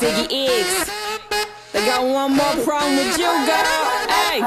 Iggy Iggs. They got one more problem with you, girl. Hey.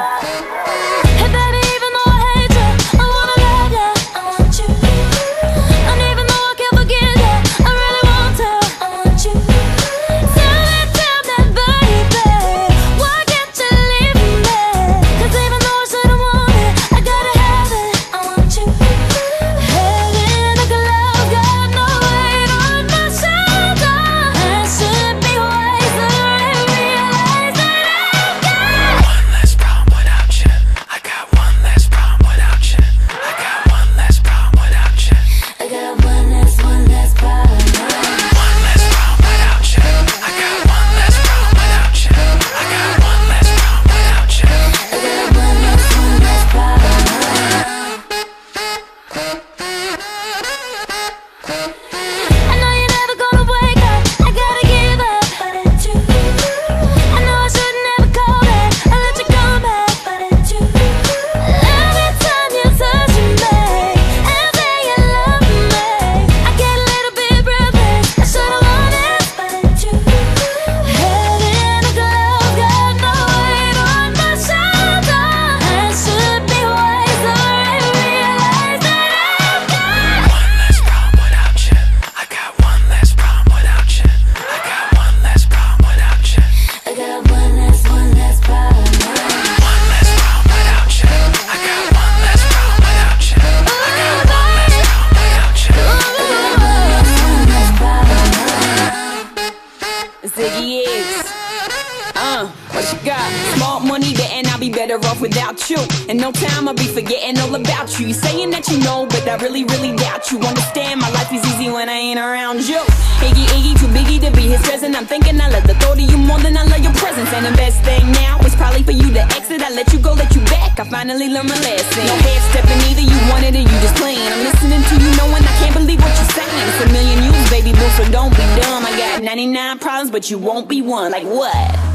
Uh, what you got? Small money and I'll be better off without you. In no time I'll be forgetting all about you. You saying that you know, but I really, really doubt you. Understand my life is easy when I ain't around you. Iggy, Iggy, too biggie to be his present. I'm thinking I love the thought of you more than I love your presence. And the best thing now is probably for you to exit. I let you go, let you back. I finally learned my lesson. No head stepping either, you wanted it, 99 problems, but you won't be one. Like what?